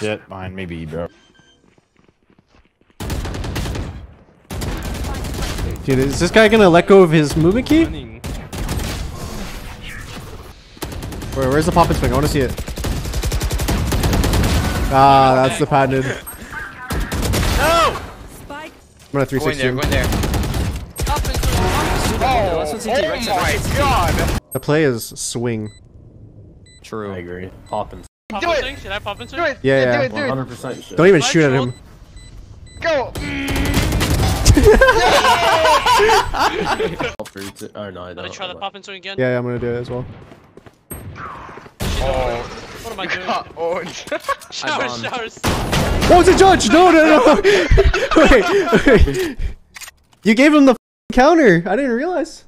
Shit, behind maybe, bro. Dude, is this guy gonna let go of his movement key? Running. Where, where's the poppin swing? I wanna see it. Ah, that's the patented. No! Spike I'm gonna Go in 360 there, him. go in there. up and through. Oh, oh my god! The play is swing. True. I agree. Poppin'. Pop Do and it. swing? Should I poppin swing? Do it! Yeah, yeah. Do it, do it! 100% shit. Don't even Slide shoot at him. Go! Oh no, I Let don't. me try the poppin swing again. Yeah, yeah, I'm gonna do it as well. Oh, What am I doing? Oh, got owned. Shower, showers. Oh, it's a judge! No, no, no! wait, wait. You gave him the counter. I didn't realize.